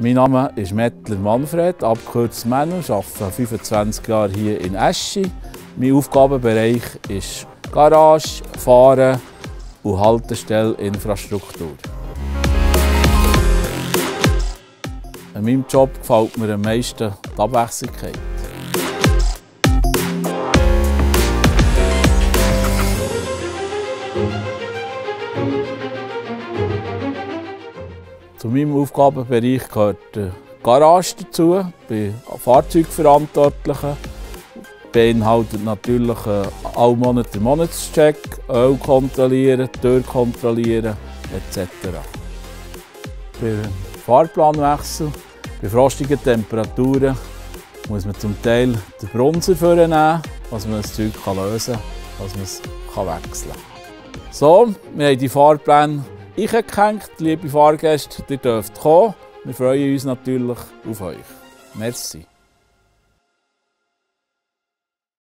Mein Name ist Mettler Manfred, abgekürzt Männer. Arbeite 25 Jahre hier in Eschi. Mein Aufgabenbereich ist Garage, Fahren und Haltestellinfrastruktur. An meinem Job gefällt mir am meisten die Abwechslungskeit. Zu meinem Aufgabenbereich gehört die Garage dazu, ich bin Fahrzeugverantwortlicher, beinhaltet natürlich alle Monate den Monatscheck, Öl kontrollieren, Tür kontrollieren etc. Bei Fahrplanwechsel, bei frostigen Temperaturen muss man zum Teil den Bronzer vornehmen, dass man das Zeug lösen kann, dass man es wechseln kann. So, wir haben die Fahrpläne eingehängt. Liebe Fahrgäste, ihr dürft kommen. Wir freuen uns natürlich auf euch. Merci.